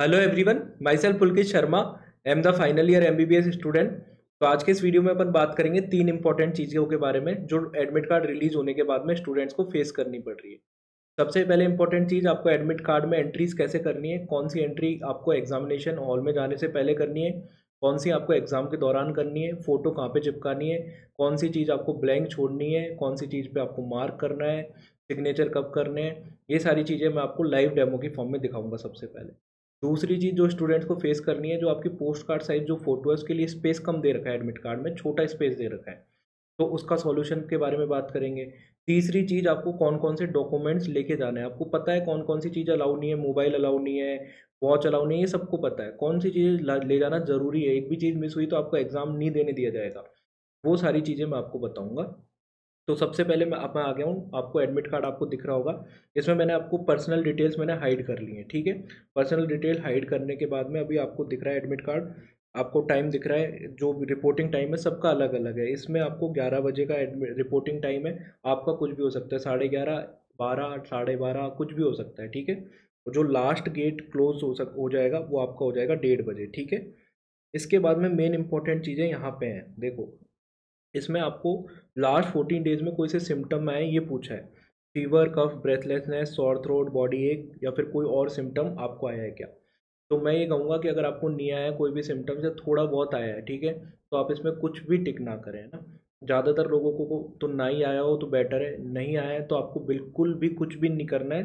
Hello everyone myself Pulkit Sharma am the final year MBBS student तो आज के इस वीडियो में अपन बात करेंगे तीन इंपॉर्टेंट चीज़ों के बारे में जो एडमिट कार्ड रिलीज़ होने के बाद में स्टूडेंट्स को फेस करनी पड़ रही है। सबसे पहले इंपॉर्टेंट चीज़ आपको एडमिट कार्ड में एंट्रीज कैसे करनी है, कौन सी एंट्री आपको एग्जामिनेशन हॉल में जाने से पहले करनी है, कौन सी आपको एग्ज़ाम के दौरान करनी है फ़ोटो कहाँ पे चिपकानी है, कौन सी चीज़ आपको ब्लैंक छोड़नी है, कौन सी चीज़ पे आपको मार्क करना है सिग्नेचर कब करने हैं, ये सारी चीज़ें मैं आपको लाइव डेमो की फॉर्म में दिखाऊँगा सबसे पहले। दूसरी चीज़ जो स्टूडेंट्स को फेस करनी है, जो आपकी पोस्ट कार्ड साइज़ जो फ़ोटो है उसके लिए स्पेस कम दे रखा है एडमिट कार्ड में, छोटा स्पेस दे रखा है तो उसका सॉल्यूशन के बारे में बात करेंगे। तीसरी चीज़, आपको कौन कौन से डॉक्यूमेंट्स लेके जाना है? आपको पता है कौन कौन सी चीज़ अलाउ नहीं है? मोबाइल अलाउ नहीं है वॉच अलाउ नहीं है, ये सबको पता है। कौन सी चीज़ ले जाना ज़रूरी है? एक भी चीज़ मिस हुई तो आपको एग्ज़ाम नहीं देने दिया जाएगा। वो सारी चीज़ें मैं आपको बताऊँगा। तो सबसे पहले मैं आप मैं आ गया हूँ। आपको एडमिट कार्ड आपको दिख रहा होगा। इसमें मैंने आपको पर्सनल डिटेल्स मैंने हाइड कर ली है, ठीक है? पर्सनल डिटेल हाइड करने के बाद में अभी आपको दिख रहा है एडमिट कार्ड आपको टाइम दिख रहा है, जो रिपोर्टिंग टाइम है, सबका अलग अलग है। इसमें आपको ग्यारह बजे का रिपोर्टिंग टाइम है। आपका कुछ भी हो सकता है, साढ़े ग्यारह, बारह, साढ़े बारह, कुछ भी हो सकता है, ठीक है? जो लास्ट गेट क्लोज हो सक, हो जाएगा, वो आपका हो जाएगा डेढ़ बजे, ठीक है? इसके बाद में मेन इंपॉर्टेंट चीज़ें यहाँ पे हैं, देखो। इसमें आपको लास्ट फोर्टीन डेज़ में कोई से सिम्टम आए, ये पूछा है। Fever cough breathlessness sore throat body एक या फिर कोई और सिम्टम आपको आया है क्या? तो मैं ये कहूँगा कि अगर आपको नहीं आया कोई भी सिम्टम्स या थोड़ा बहुत आया है, ठीक है? तो आप इसमें कुछ भी टिक ना करें ना? ज़्यादातर लोगों को तो नहीं आया हो तो बेटर है, नहीं आया है तो आपको बिल्कुल भी कुछ भी नहीं करना है,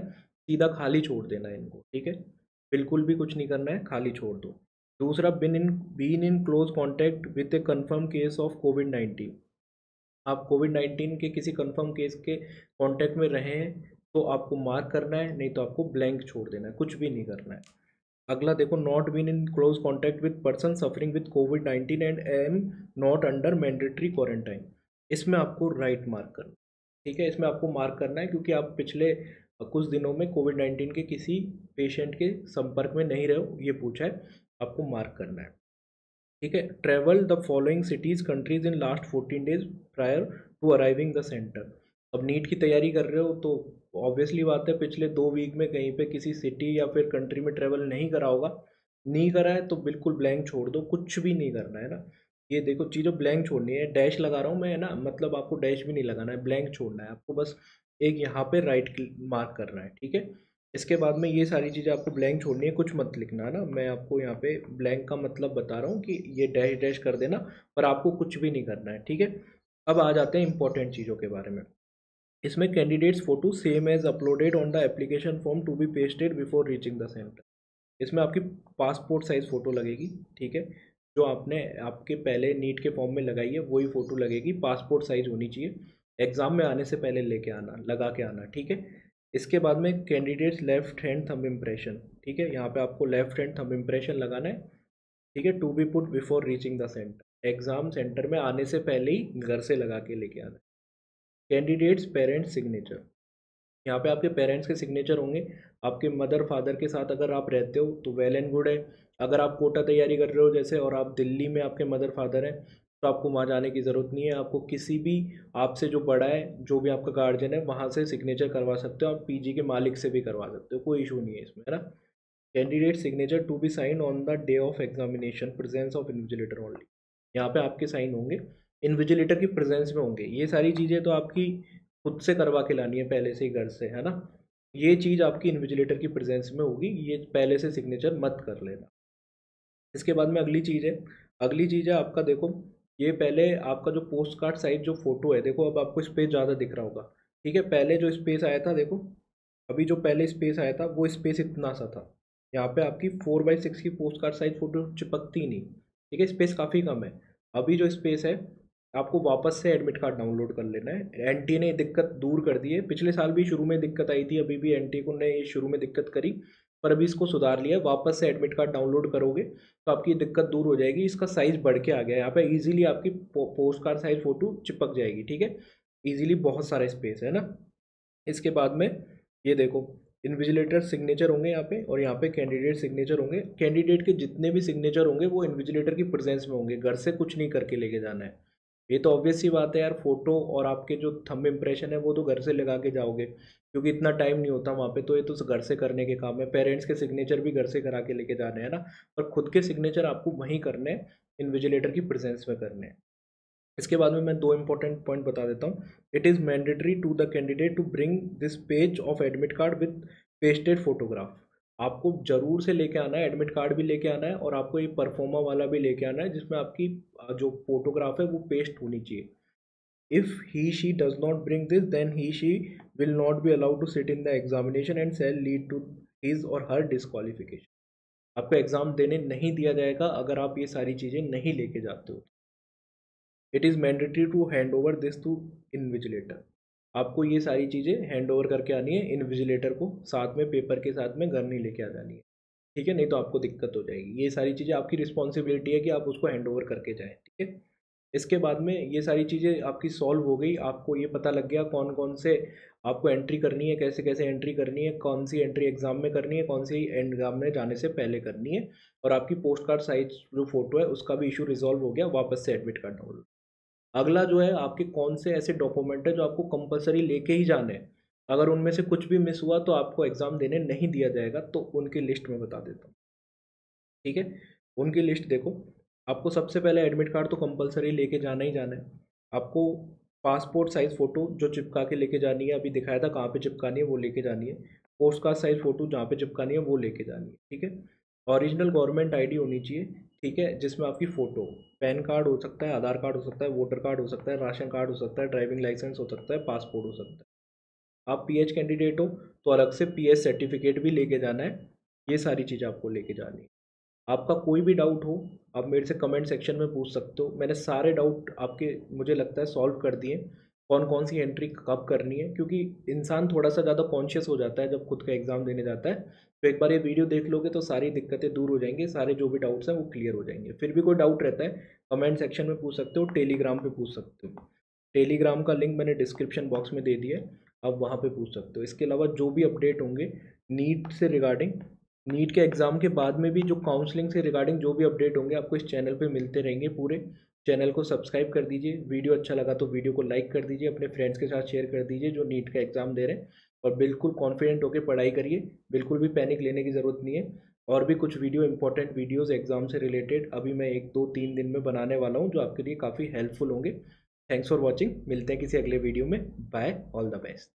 सीधा खाली छोड़ देना है इनको, ठीक है? बिल्कुल भी कुछ नहीं करना है, खाली छोड़ दो। दूसरा been in been in close contact with a confirm case of covid nineteen आप कोविड नाइन्टीन के किसी कन्फर्म केस के कॉन्टैक्ट में रहे तो आपको मार्क करना है, नहीं तो आपको ब्लैंक छोड़ देना है, कुछ भी नहीं करना है। अगला देखो not been in close contact with person suffering with covid nineteen and am not under mandatory quarantine इसमें आपको राइट right मार्क करना ठीक है? इसमें आपको मार्क करना है, क्योंकि आप पिछले कुछ दिनों में कोविड नाइन्टीन के किसी पेशेंट के संपर्क में नहीं रहे हो, ये पूछा है। आपको मार्क करना है। ठीक है? Travel the following cities countries in last fourteen days prior to arriving the centre अब नीट की तैयारी कर रहे हो तो ऑब्वियसली बात है, पिछले दो वीक में कहीं पे किसी सिटी या फिर कंट्री में ट्रेवल नहीं करा होगा। नहीं करा है तो बिल्कुल ब्लैंक छोड़ दो, कुछ भी नहीं करना है ना। ये देखो, चीज़ें ब्लैंक छोड़नी है डैश लगा रहा हूँ मैं, है ना? मतलब आपको डैश भी नहीं लगाना है ब्लैंक छोड़ना है। आपको बस एक यहाँ पे राइट मार्क करना है, ठीक है? इसके बाद में ये सारी चीज़ें आपको ब्लैंक छोड़नी है, कुछ मत लिखना, है ना? मैं आपको यहाँ पे ब्लैंक का मतलब बता रहा हूँ कि ये डैश डैश कर देना, पर आपको कुछ भी नहीं करना है, ठीक है? अब आ जाते हैं इंपॉर्टेंट चीज़ों के बारे में। इसमें candidates photo same as uploaded on the application form to be pasted before reaching the centre इसमें आपकी पासपोर्ट साइज़ फ़ोटो लगेगी, ठीक है? जो आपने, आपके पहले नीट के फॉर्म में लगाई है, वही फ़ोटो लगेगी पासपोर्ट साइज़ होनी चाहिए। एग्ज़ाम में आने से पहले लेके आना, लगा के आना, ठीक है? इसके बाद में candidates left hand thumb impression ठीक है? यहाँ पे आपको लेफ़्ट हैंड थम इम्प्रेशन लगाना है, ठीक है? To be put before reaching the centre exam centre में आने से पहले ही घर से लगा के लेके आना है। कैंडिडेट्स पेरेंट्स सिग्नेचर यहाँ पे आपके पेरेंट्स के सिग्नेचर होंगे। आपके मदर फादर के साथ अगर आप रहते हो तो वेल एंड गुड है। अगर आप कोटा तैयारी कर रहे हो जैसे, और आप दिल्ली में आपके मदर फादर हैं तो आपको वहाँ जाने की ज़रूरत नहीं है। आपको किसी भी, आपसे जो बड़ा है, जो भी आपका गार्जियन है, वहाँ से सिग्नेचर करवा सकते हो। आप पीजी के मालिक से भी करवा सकते हो। कोई इशू नहीं है इसमें, है ना? Candidate signature to be sign on the day of examination presence of invigilator only यहाँ पे आपके साइन होंगे। इन्विजिलेटर की प्रेजेंस में होंगे। ये सारी चीज़ें तो आपकी खुद से करवा के लानी है, पहले से ही घर से, है ना? ये चीज़ आपकी इन्विजिलेटर की प्रेजेंस में होगी। ये पहले से सिग्नेचर मत कर लेना। इसके बाद में अगली चीज़ है। अगली चीज़ है आपका, देखो ये पहले आपका जो पोस्ट कार्ड साइज़ जो फ़ोटो है, देखो अब आपको स्पेस ज़्यादा दिख रहा होगा, ठीक है? पहले जो स्पेस आया था, देखो, अभी जो पहले स्पेस आया था, वो स्पेस इतना सा था। यहाँ पे आपकी फोर बाई सिक्स की पोस्ट कार्ड साइज़ फ़ोटो चिपकती नहीं, ठीक है? स्पेस काफ़ी कम है। अभी जो स्पेस है, आपको वापस से एडमिट कार्ड डाउनलोड कर लेना है। एन ने दिक्कत दूर कर दी है। पिछले साल भी शुरू में दिक्कत आई थी, अभी भी एन को ने शुरू में दिक्कत करी। पर अभी इसको सुधार लिया, वापस से एडमिट कार्ड डाउनलोड करोगे तो आपकी दिक्कत दूर हो जाएगी, इसका साइज़ बढ़ के आ गया यहाँ पे ईजिली आपकी पोस्ट कार्ड साइज़ फ़ोटो चिपक जाएगी, ठीक है? ईजिली बहुत सारा स्पेस है ना? इसके बाद में ये देखो इन्विजिलेटर सिग्नेचर होंगे यहाँ पे और यहाँ पे कैंडिडेट सिग्नेचर होंगे। कैंडिडेट के जितने भी सिग्नेचर होंगे, वो इन्विजिलेटर की प्रेजेंस में होंगे, घर से कुछ नहीं करके लेके जाना है। ये तो ऑब्वियस ही बात है यार फ़ोटो और आपके जो थंब इम्प्रेशन है, वो तो घर से लगा के जाओगे। क्योंकि इतना टाइम नहीं होता वहाँ पे तो ये तो घर से करने के काम है। पेरेंट्स के सिग्नेचर भी घर से करा के लेके जाने हैं ना, और खुद के सिग्नेचर आपको वहीं करने हैं इन्विजिलेटर की प्रेजेंस में करने हैं। इसके बाद में मैं दो इंपॉर्टेंट पॉइंट बता देता हूँ। It is mandatory to the candidate to bring this page of admit card with pasted photograph आपको ज़रूर से लेके आना है एडमिट कार्ड भी लेके आना है, और आपको ये परफॉर्मा वाला भी लेके आना है, जिसमें आपकी जो फोटोग्राफ है, वो पेस्ट होनी चाहिए। If he she does not bring this then he she will not be allowed to sit in the examination and shall lead to his और हर डिसक्वालिफिकेशन आपको एग्ज़ाम देने नहीं दिया जाएगा अगर आप ये सारी चीज़ें नहीं लेके जाते हो। It is mandatory to hand over this to invigilator आपको ये सारी चीज़ें हैंड ओवर करके आनी है इनविजिलेटर को साथ में पेपर के साथ में घर नहीं लेके आ जानी है। ठीक है, नहीं तो आपको दिक्कत हो जाएगी। ये सारी चीज़ें आपकी रिस्पॉन्सिबिलिटी है कि आप उसको हैंड ओवर करके जाएँ, ठीक है? इसके बाद में ये सारी चीज़ें आपकी सॉल्व हो गई। आपको ये पता लग गया कौन कौन से आपको एंट्री करनी है, कैसे कैसे एंट्री करनी है, कौन सी एंट्री एग्ज़ाम में करनी है, कौन सी एग्ज़ाम में जाने से पहले करनी है। और आपकी पोस्ट कार्ड साइज़ जो फ़ोटो है, उसका भी इशू रिजॉल्व हो गया, वापस से एडमिट कार्ड डाउनलोड। अगला जो है, आपके कौन से ऐसे डॉक्यूमेंट है जो आपको कंपलसरी लेके ही जाने हैं। अगर उनमें से कुछ भी मिस हुआ तो आपको एग्ज़ाम देने नहीं दिया जाएगा तो उनकी लिस्ट में बता देता हूँ। ठीक है? उनकी लिस्ट देखो। आपको सबसे पहले एडमिट कार्ड तो कंपलसरी लेके जाना ही जाना है। आपको पासपोर्ट साइज़ फ़ोटो जो चिपका के लेके जानी है, अभी दिखाया था कहाँ पे चिपकानी है, वो लेके जानी है। पोस्ट कार्ड साइज़ फ़ोटो जहाँ पे चिपकानी है, वो लेके जानी है, ठीक है? ओरिजिनल गवर्नमेंट आईडी होनी चाहिए, ठीक है? जिसमें आपकी फ़ोटो पैन कार्ड हो सकता है, आधार कार्ड हो सकता है वोटर कार्ड हो सकता है, राशन कार्ड हो सकता है ड्राइविंग लाइसेंस हो सकता है पासपोर्ट हो सकता है। आप पीएच कैंडिडेट हो तो अलग से पीएच सर्टिफिकेट भी लेके जाना है, ये सारी चीज़ें आपको लेके जानी है। आपका कोई भी डाउट हो, आप मेरे से कमेंट सेक्शन में पूछ सकते हो। मैंने सारे डाउट आपके, मुझे लगता है सॉल्व कर दिए। कौन कौन सी एंट्री कब करनी है? क्योंकि इंसान थोड़ा सा ज़्यादा कॉन्शियस हो जाता है जब खुद का एग्ज़ाम देने जाता है। तो एक बार ये वीडियो देख लोगे तो सारी दिक्कतें दूर हो जाएँगी, सारे जो भी डाउट्स हैं वो क्लियर हो जाएँगे। फिर भी कोई डाउट रहता है कमेंट सेक्शन में पूछ सकते हो टेलीग्राम पर पूछ सकते हो। टेलीग्राम का लिंक मैंने डिस्क्रिप्शन बॉक्स में दे दिया आप वहाँ पर पूछ सकते हो। इसके अलावा जो भी अपडेट होंगे नीट से रिगार्डिंग नीट के एग्ज़ाम के बाद में भी जो काउंसलिंग से रिगार्डिंग जो भी अपडेट होंगे, आपको इस चैनल पे मिलते रहेंगे पूरे। चैनल को सब्सक्राइब कर दीजिए। वीडियो अच्छा लगा तो वीडियो को लाइक कर दीजिए। अपने फ्रेंड्स के साथ शेयर कर दीजिए जो नीट का एग्ज़ाम दे रहे हैं। और बिल्कुल कॉन्फिडेंट होकर पढ़ाई करिए। बिल्कुल भी पैनिक लेने की ज़रूरत नहीं है। और भी कुछ वीडियो इंपॉर्टेंट वीडियोज़ एग्ज़ाम से रिलेटेड अभी मैं एक, दो, तीन दिन में बनाने वाला हूँ जो आपके लिए काफ़ी हेल्पफुल होंगे। थैंक्स फॉर वॉचिंग मिलते हैं किसी अगले वीडियो में। Bye all the best